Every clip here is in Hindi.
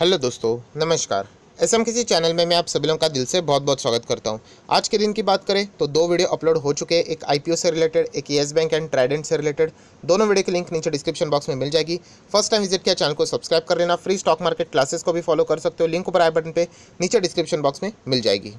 हेलो दोस्तों, नमस्कार। एस एम किसी चैनल में मैं आप सभी लोगों का दिल से बहुत बहुत स्वागत करता हूँ। आज के दिन की बात करें तो दो वीडियो अपलोड हो चुके हैं। एक आईपीओ से रिलेटेड एक येस बैंक एंड ट्राइडेंट से रिलेटेड दोनों वीडियो के लिंक नीचे डिस्क्रिप्शन बॉक्स में मिल जाएगी। फ़र्स्ट टाइम विज़िट किया चैनल को सब्सक्राइब कर लेना। फ्री स्टॉक मार्केट क्लासेस को भी फॉलो कर सकते हो। लिंक ऊपर आई बटन पर नीचे डिस्क्रिप्शन बॉक्स में मिल जाएगी।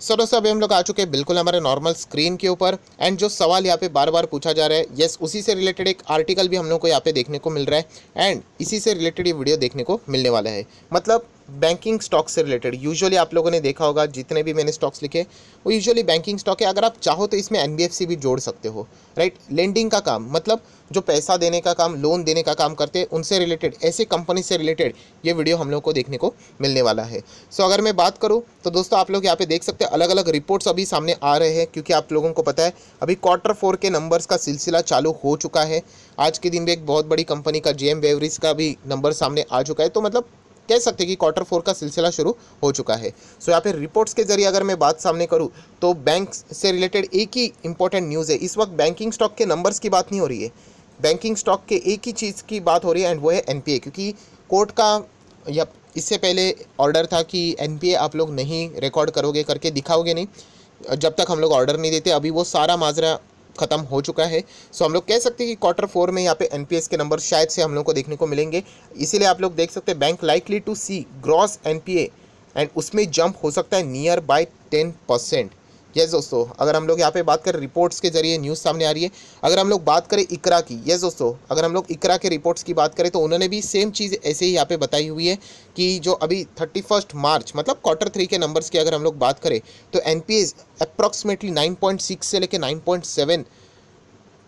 सो दोस्तों, अभी हम लोग आ चुके हैं बिल्कुल हमारे नॉर्मल स्क्रीन के ऊपर एंड जो सवाल यहाँ पे बार बार पूछा जा रहा है येस उसी से रिलेटेड एक आर्टिकल भी हम लोग को यहाँ पे देखने को मिल रहा है एंड इसी से रिलेटेड ये वीडियो देखने को मिलने वाला है। मतलब बैंकिंग स्टॉक से रिलेटेड यूजुअली आप लोगों ने देखा होगा जितने भी मैंने स्टॉक्स लिखे वो यूजुअली बैंकिंग स्टॉक है। अगर आप चाहो तो इसमें एनबीएफसी भी जोड़ सकते हो राइट लेंडिंग का काम मतलब जो पैसा देने का काम लोन देने का काम करते हैं उनसे रिलेटेड ऐसे कंपनी से रिलेटेड ये वीडियो हम लोग को देखने को मिलने वाला है। सो so, अगर मैं बात करूँ तो दोस्तों आप लोग यहाँ पे देख सकते हैं अलग अलग रिपोर्ट्स अभी सामने आ रहे हैं क्योंकि आप लोगों को पता है अभी क्वार्टर फोर के नंबर्स का सिलसिला चालू हो चुका है। आज के दिन में एक बहुत बड़ी कंपनी का जे एम का भी नंबर सामने आ चुका है। तो मतलब कह सकते हैं कि क्वार्टर फोर का सिलसिला शुरू हो चुका है। सो so, यहाँ पे रिपोर्ट्स के ज़रिए अगर मैं बात सामने करूँ तो बैंक से रिलेटेड एक ही इंपॉर्टेंट न्यूज़ है। इस वक्त बैंकिंग स्टॉक के नंबर्स की बात नहीं हो रही है। बैंकिंग स्टॉक के एक ही चीज़ की बात हो रही है एंड वो है एनपीए क्योंकि कोर्ट का या इससे पहले ऑर्डर था कि एनपीए आप लोग नहीं रिकॉर्ड करोगे करके दिखाओगे नहीं। जब तक हम लोग ऑर्डर नहीं देते अभी वो सारा माजरा खत्म हो चुका है। सो हम लोग कह सकते हैं कि क्वार्टर फोर में यहाँ पे एनपीएस के नंबर शायद से हम लोग को देखने को मिलेंगे। इसीलिए आप लोग देख सकते हैं bank likely to see gross NPA and उसमें जंप हो सकता है near by ten percent yes दोस्तों अगर हम लोग यहाँ पे बात करें रिपोर्ट्स के ज़रिए न्यूज़ सामने आ रही है अगर हम लोग बात करें इकरा की यस दोस्तों अगर हम लोग इकरा के रिपोर्ट्स की बात करें तो उन्होंने भी सेम चीज़ ऐसे ही यहाँ पे बताई हुई है कि जो अभी थर्टी फ़र्स्ट मार्च मतलब क्वार्टर थ्री के नंबर्स की अगर हम लोग बात करें तो N P As approximately nine point six से लेकर नाइन पॉइंट सेवन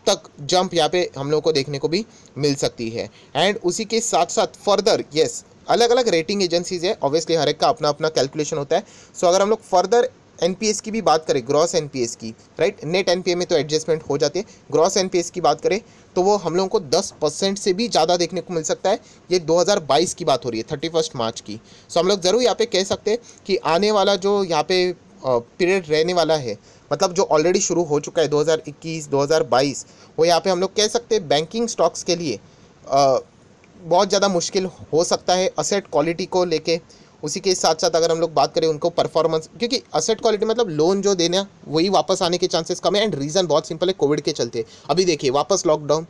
तक जंप यहाँ पे हम लोग को देखने को भी मिल सकती है। एंड उसी के साथ साथ फर्दर यस अलग अलग रेटिंग एजेंसीज है ऑब्वियसली हर एक का अपना अपना कैलकुलेशन होता है। सो so, अगर हम लोग फर्दर एनपीएस की भी बात करें ग्रॉस एनपीएस की राइट नेट एनपीए में तो एडजस्टमेंट हो जाती है। ग्रॉस एनपीएस की बात करें तो वो हम लोगों को 10 परसेंट से भी ज़्यादा देखने को मिल सकता है। ये 2022 की बात हो रही है थर्टी मार्च की। सो हम लोग ज़रूर यहाँ पे कह सकते हैं कि आने वाला जो यहाँ पे पीरियड रहने वाला है मतलब जो ऑलरेडी शुरू हो चुका है 2021 2022 वो यहाँ पे हम लोग कह सकते हैं बैंकिंग स्टॉक्स के लिए आ, बहुत ज़्यादा मुश्किल हो सकता है। असेट क्वालिटी को लेके उसी के साथ साथ अगर हम लोग बात करें उनको परफॉर्मेंस क्योंकि असेट क्वालिटी मतलब लोन जो देना वही वापस आने के चांसेस कम है एंड रीज़न बहुत सिंपल है कोविड के चलते। अभी देखिए, वापस लॉकडाउन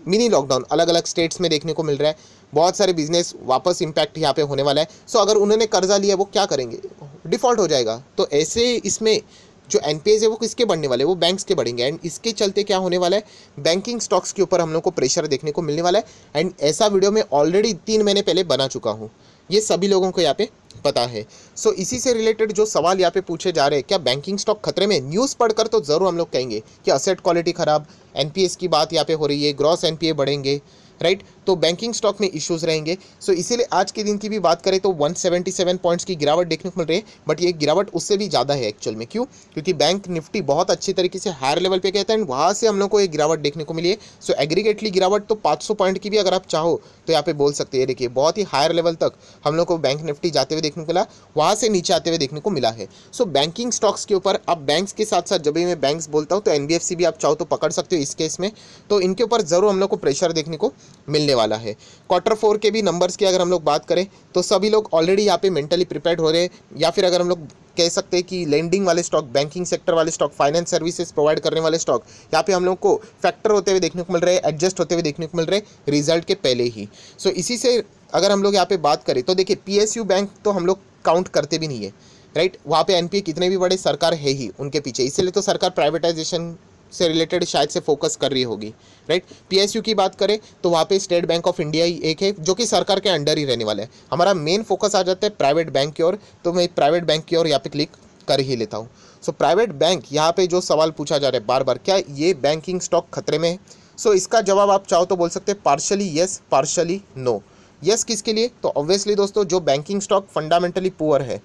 मिनी लॉकडाउन अलग अलग स्टेट्स में देखने को मिल रहा है। बहुत सारे बिज़नेस वापस इम्पैक्ट यहाँ पे होने वाला है। सो अगर उन्होंने कर्जा लिया, वो क्या करेंगे? डिफ़ॉल्ट हो जाएगा। तो ऐसे इसमें जो एन है, वो किसके बढ़ने वाले वो बैंक्स के बढ़ेंगे। एंड इसके चलते क्या होने वाला है? बैंकिंग स्टॉक्स के ऊपर हम लोग को प्रेशर देखने को मिलने वाला है। एंड ऐसा वीडियो मैं ऑलरेडी तीन महीने पहले बना चुका हूँ। ये सभी लोगों को यहाँ पे पता है। सो so, इसी से रिलेटेड जो सवाल यहाँ पे पूछे जा रहे हैं क्या बैंकिंग स्टॉक खतरे में? न्यूज़ पढ़कर तो ज़रूर हम लोग कहेंगे कि असेट क्वालिटी ख़राब एनपीएस की बात यहाँ पे हो रही है ग्रॉस एनपीए बढ़ेंगे। राइट? तो बैंकिंग स्टॉक में इश्यूज़ रहेंगे। सो इसीलिए आज के दिन की भी बात करें तो 177 पॉइंट्स की गिरावट देखने को मिल रही है बट ये गिरावट उससे भी ज़्यादा है एक्चुअल में। क्यों? क्योंकि बैंक निफ्टी बहुत अच्छी तरीके से हायर लेवल पे कहता है एंड वहाँ से हम लोग को एक गिरावट देखने को मिली है। सो एग्रीगेटली गिरावट तो पाँच पॉइंट की भी अगर आप चाहो तो यहाँ पे बोल सकते हैं देखिए, बहुत ही हायर लेवल तक हम लोग को बैंक निफ्टी जाते हुए देखने को मिला, वहाँ से नीचे आते हुए देखने को मिला है। सो बैंकिंग स्टॉक्स के ऊपर आप बैंक्स के साथ साथ जब भी मैं बैंक्स बोलता हूँ तो एनबीएफसी भी आप चाहो तो पकड़ सकते हो इस केस में। तो इनके ऊपर ज़रूर हम लोग को प्रेशर देखने को। मिलने वाला है। क्वार्टर फोर के भी नंबर्स की अगर हम लोग बात करें तो सभी लोग ऑलरेडी यहाँ पे मेंटली प्रिपेयर्ड हो रहे हैं या फिर अगर हम लोग कह सकते हैं कि लेंडिंग वाले स्टॉक बैंकिंग सेक्टर वाले स्टॉक फाइनेंस सर्विसेज़ प्रोवाइड करने वाले स्टॉक यहाँ पे हम लोग को फैक्टर होते हुए देखने को मिल रहे हैं एडजस्ट होते हुए देखने को मिल रहे हैं रिज़ल्ट के पहले ही। सो so, इसी से अगर हम लोग यहाँ पे बात करें तो देखिए पीएसयू बैंक तो हम लोग काउंट करते भी नहीं है राइट वहाँ पे एन कितने भी बड़े सरकार है ही उनके पीछे। इसीलिए तो सरकार प्राइवेटाइजेशन से रिलेटेड शायद से फोकस कर रही होगी राइट पीएसयू की बात करें तो वहाँ पे स्टेट बैंक ऑफ़ इंडिया ही एक है जो कि सरकार के अंडर ही रहने वाला है। हमारा मेन फोकस आ जाता है प्राइवेट बैंक की ओर तो मैं प्राइवेट बैंक की ओर यहाँ पे क्लिक कर ही लेता हूँ। सो प्राइवेट बैंक यहाँ पे जो सवाल पूछा जा रहा है बार बार क्या ये बैंकिंग स्टॉक खतरे में है? सो so, इसका जवाब आप चाहो तो बोल सकते हैं partially yes partially no yes किसके लिए? तो ऑब्वियसली दोस्तों जो बैंकिंग स्टॉक फंडामेंटली पुअर है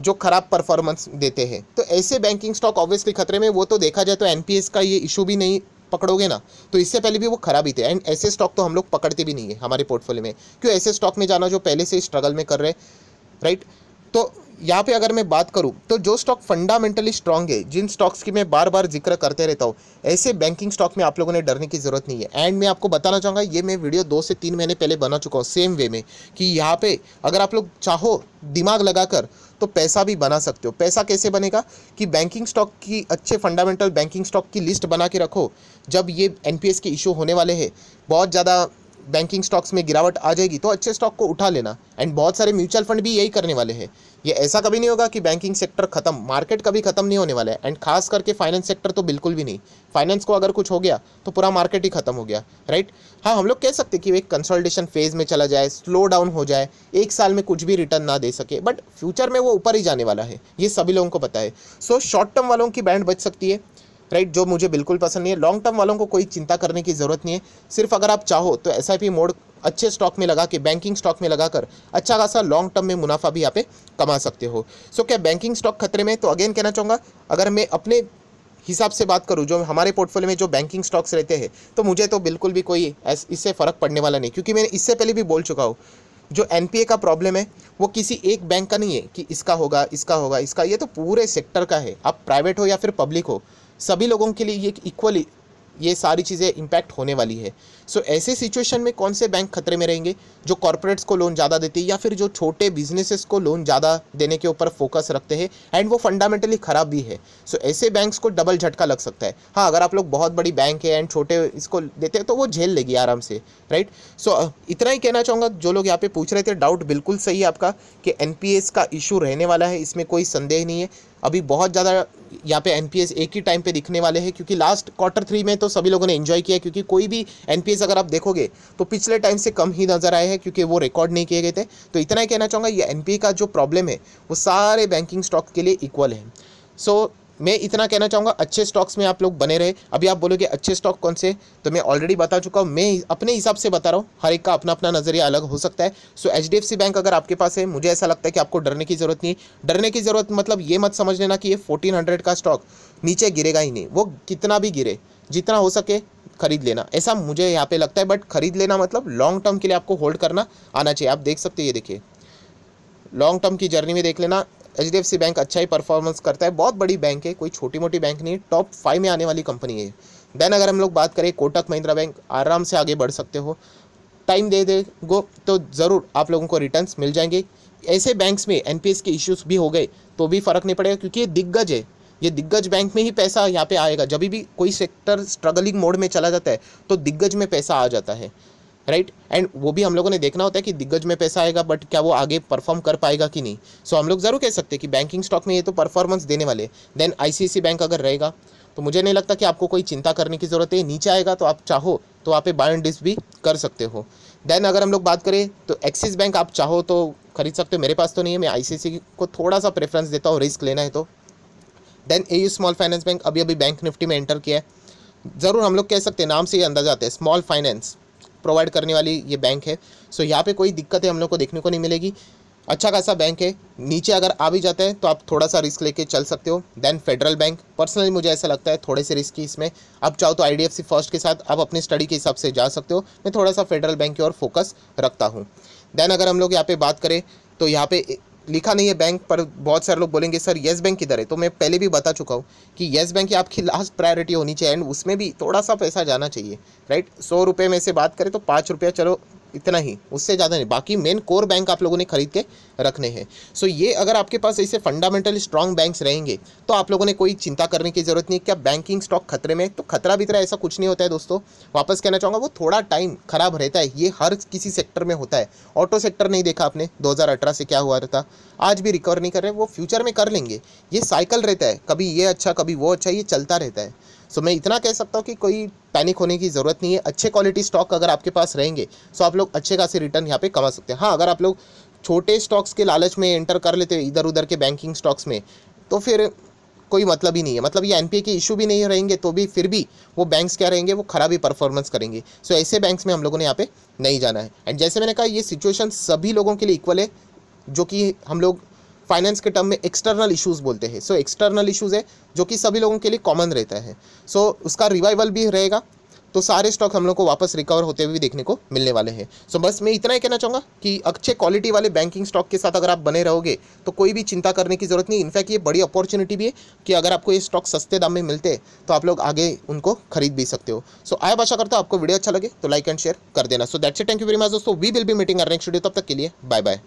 जो खराब परफॉर्मेंस देते हैं। तो ऐसे बैंकिंग स्टॉक ऑब्वियसली खतरे में, वो तो देखा जाए तो एनपीएस का ये इशू भी नहीं पकड़ोगे ना। तो इससे पहले भी वो खराब ही थे। एंड ऐसे स्टॉक तो हम लोग पकड़ते भी नहीं है हमारे पोर्टफोलियो में। क्यों ऐसे स्टॉक में जाना जो पहले से स्ट्रगल में कर रहे राइट तो यहाँ पे अगर मैं बात करूँ तो जो स्टॉक फंडामेंटली स्ट्रांग है, जिन स्टॉक्स की मैं बार बार ज़िक्र करते रहता हूँ, ऐसे बैंकिंग स्टॉक में आप लोगों ने डरने की ज़रूरत नहीं है। एंड मैं आपको बताना चाहूँगा, ये मैं वीडियो दो से तीन महीने पहले बना चुका हूँ सेम वे में, कि यहाँ पे अगर आप लोग चाहो दिमाग लगाकर तो पैसा भी बना सकते हो। पैसा कैसे बनेगा? कि बैंकिंग स्टॉक की अच्छे फंडामेंटल बैंकिंग स्टॉक की लिस्ट बना के रखो, जब ये एनपीएस के इशू होने वाले हैं, बहुत ज़्यादा बैंकिंग स्टॉक्स में गिरावट आ जाएगी तो अच्छे स्टॉक को उठा लेना। एंड बहुत सारे म्यूचुअल फंड भी यही करने वाले हैं। ये ऐसा कभी नहीं होगा कि बैंकिंग सेक्टर खत्म मार्केट कभी खत्म नहीं होने वाला है। एंड खास करके फाइनेंस सेक्टर तो बिल्कुल भी नहीं। फाइनेंस को अगर कुछ हो गया तो पूरा मार्केट ही खत्म हो गया राइट हाँ हम लोग कह सकते कि एक कंसल्टेशन फ़ेज़ में चला जाए स्लो डाउन हो जाए, एक साल में कुछ भी रिटर्न ना दे सके। बट फ्यूचर में वो ऊपर ही जाने वाला है। ये सभी लोगों को पता है। सो शॉर्ट टर्म वालों की बैंड बच सकती है। राइट जो मुझे बिल्कुल पसंद नहीं है। लॉन्ग टर्म वालों को कोई चिंता करने की ज़रूरत नहीं है। सिर्फ़ अगर आप चाहो तो एसआईपी मोड अच्छे स्टॉक में लगा के बैंकिंग स्टॉक में लगाकर अच्छा खासा लॉन्ग टर्म में मुनाफा भी यहाँ पे कमा सकते हो। सो so, क्या बैंकिंग स्टॉक खतरे में तो अगेन कहना चाहूँगा अगर मैं अपने हिसाब से बात करूँ जो हमारे पोर्टफोलियो में जो बैंकिंग स्टॉक्स रहते हैं तो मुझे तो बिल्कुल भी कोई इससे फ़र्क पड़ने वाला नहीं। क्योंकि मैंने इससे पहले भी बोल चुका हूँ जो एनपीए का प्रॉब्लम है वो किसी एक बैंक का नहीं है कि इसका होगा इसका होगा इसका। ये तो पूरे सेक्टर का है। आप प्राइवेट हो या फिर पब्लिक हो सभी लोगों के लिए ये इक्वली ये सारी चीज़ें इम्पैक्ट होने वाली है। सो so, ऐसे सिचुएशन में कौन से बैंक खतरे में रहेंगे? जो कॉरपोरेट्स को लोन ज़्यादा देते हैं या फिर जो छोटे बिजनेसेस को लोन ज़्यादा देने के ऊपर फोकस रखते हैं एंड वो फंडामेंटली ख़राब भी है। सो so, ऐसे बैंक्स को डबल झटका लग सकता है। हाँ अगर आप लोग बहुत बड़ी बैंक है एंड छोटे इसको देते हैं तो वो झेल लेगी आराम से राइट सो so, इतना ही कहना चाहूँगा जो लोग यहाँ पे पूछ रहे थे डाउट बिल्कुल सही है आपका कि एन का इशू रहने वाला है इसमें कोई संदेह नहीं है। अभी बहुत ज़्यादा यहाँ पे एनपीएस एक ही टाइम पे दिखने वाले हैं क्योंकि लास्ट क्वार्टर थ्री में तो सभी लोगों ने एंजॉय किया क्योंकि कोई भी एनपीएस अगर आप देखोगे तो पिछले टाइम से कम ही नज़र आए हैं क्योंकि वो रिकॉर्ड नहीं किए गए थे। तो इतना ही कहना चाहूँगा ये एन का जो प्रॉब्लम है वो सारे बैंकिंग स्टॉक के लिए इक्वल है। सो so, मैं इतना कहना चाहूँगा, अच्छे स्टॉक्स में आप लोग बने रहे। अभी आप बोलोगे, अच्छे स्टॉक कौन से? तो मैं ऑलरेडी बता चुका हूँ, मैं अपने हिसाब से बता रहा हूँ, हर एक का अपना अपना नज़रिया अलग हो सकता है। सो HDFC बैंक अगर आपके पास है, मुझे ऐसा लगता है कि आपको डरने की ज़रूरत नहीं डरने की ज़रूरत मतलब ये मत समझ लेना कि ये फोर्टीन का स्टॉक नीचे गिरेगा ही नहीं, वो कितना भी गिरे, जितना हो सके खरीद लेना। ऐसा मुझे यहाँ पे लगता है बट खरीद लेना मतलब लॉन्ग टर्म के लिए आपको होल्ड करना, आना चाहिए। आप देख सकते हैं, ये देखिए लॉन्ग टर्म की जर्नी में देख लेना H D F C Bank अच्छा ही परफॉर्मेंस करता है। बहुत बड़ी बैंक है, कोई छोटी मोटी बैंक नहीं टॉप फाइव में आने वाली कंपनी है देन अगर हम लोग बात करें कोटक महिंद्रा बैंक, आराम से आगे बढ़ सकते हो। टाइम दे दे गो तो ज़रूर आप लोगों को रिटर्न्स मिल जाएँगे। ऐसे बैंक्स में एनपीएस के इश्यूज़ भी हो गए तो भी फ़र्क नहीं पड़ेगा, क्योंकि ये दिग्गज है। ये दिग्गज बैंक में ही पैसा यहाँ पे आएगा। जब भी कोई सेक्टर स्ट्रगलिंग मोड में चला जाता है तो दिग्गज में पैसा आ जाता है। राइट एंड वो भी हम लोगों ने देखना होता है कि दिग्गज में पैसा आएगा बट क्या वो आगे परफॉर्म कर पाएगा कि नहीं? सो so, हम लोग ज़रूर कह सकते हैं कि बैंकिंग स्टॉक में ये तो परफॉर्मेंस देने वाले देन आई बैंक अगर रहेगा तो मुझे नहीं लगता कि आपको कोई चिंता करने की ज़रूरत है। नीचे आएगा तो आप चाहो तो आप बाय एंड डिस भी कर सकते हो। देन अगर हम लोग बात करें तो एक्सिस बैंक आप चाहो तो खरीद सकते हो। मेरे पास तो नहीं है मैं आई को थोड़ा सा प्रेफरेंस देता हूँ रिस्क लेना है तो। Then A U Small Finance Bank अभी अभी बैंक निफ्टी में एंटर किया है। ज़रूर हम लोग कह सकते हैं नाम से ही अंदाज़ा आते हैं स्मॉल फाइनेंस प्रोवाइड करने वाली ये बैंक है। सो यहाँ पे कोई दिक्कतें हम लोग को देखने को नहीं मिलेगी। अच्छा खासा बैंक है। नीचे अगर आ भी जाते हैं तो आप थोड़ा सा रिस्क लेके चल सकते हो। देन फेडरल बैंक पर्सनली मुझे ऐसा लगता है, थोड़े से रिस्क इसमें। आप चाहो तो आईडीएफसी फ़र्स्ट के साथ आप अपनी स्टडी के हिसाब से जा सकते हो। मैं थोड़ा सा फेडरल बैंक की ओर फोकस रखता हूँ। देन अगर हम लोग यहाँ पे बात करें तो यहाँ पे लिखा नहीं है बैंक पर बहुत सारे लोग बोलेंगे, सर येस बैंक किधर है? तो मैं पहले भी बता चुका हूँ कि येस बैंक की आपकी लास्ट प्रायोरिटी होनी चाहिए एंड उसमें भी थोड़ा सा पैसा जाना चाहिए राइट सौ रुपये में से बात करें तो पाँच रुपया, चलो इतना ही, उससे ज़्यादा नहीं। बाकी मेन कोर बैंक आप लोगों ने खरीद के रखने हैं। सो ये अगर आपके पास ऐसे फंडामेंटल स्ट्रॉन्ग बैंक्स रहेंगे तो आप लोगों ने कोई चिंता करने की ज़रूरत नहीं क्या बैंकिंग स्टॉक खतरे में तो खतरा भी तरह ऐसा कुछ नहीं होता है दोस्तों। वापस कहना चाहूँगा, वो थोड़ा टाइम खराब रहता है। ये हर किसी सेक्टर में होता है। ऑटो सेक्टर नहीं देखा आपने, दो हज़ार अठारह से क्या हुआ था? आज भी रिकवर नहीं कर रहे, वो फ्यूचर में कर लेंगे। ये साइकिल रहता है। कभी ये अच्छा कभी वो अच्छा ये चलता रहता है। सो मैं इतना कह सकता हूँ कि कोई पैनिक होने की ज़रूरत नहीं है। अच्छे क्वालिटी स्टॉक अगर आपके पास रहेंगे सो आप लोग अच्छे खासे रिटर्न यहाँ पे कमा सकते हैं। हाँ अगर आप लोग छोटे स्टॉक्स के लालच में एंटर कर लेते हो इधर उधर के बैंकिंग स्टॉक्स में तो फिर कोई मतलब ही नहीं है। मतलब ये एन के इशू भी नहीं रहेंगे तो भी फिर भी वो बैंक्स क्या रहेंगे वो खराब ही परफॉर्मेंस करेंगे। सो so, ऐसे बैंक्स में हम लोगों ने यहाँ पे नहीं जाना है। एंड जैसे मैंने कहा ये सिचुएशन सभी लोगों के लिए इक्वल है जो कि हम लोग फाइनेंस के टर्म में एक्सटर्नल इश्यूज़ बोलते हैं। सो एक्सटर्नल इश्यूज़ है जो कि सभी लोगों के लिए कॉमन रहता है। सो so, उसका रिवाइवल भी रहेगा तो सारे स्टॉक हम लोग को वापस रिकवर होते हुए देखने को मिलने वाले हैं। सो so, बस मैं इतना ही कहना चाहूँगा कि अच्छे क्वालिटी वाले बैंकिंग स्टॉक के साथ अगर आप बने रहोगे तो कोई भी चिंता करने की ज़रूरत नहीं। इनफैक्ट ये बड़ी अपॉर्चुनिटी भी है कि अगर आपको ये स्टॉक सस्ते दाम में मिलते तो आप लोग आगे उनको खरीद भी सकते हो। सो so, आया आशा करता हूँ आपको वीडियो अच्छा लगे तो लाइक एंड शेयर कर देना। So that's it thank you very much दोस्तों। We will be meeting next video तब तक के लिए बाय बाय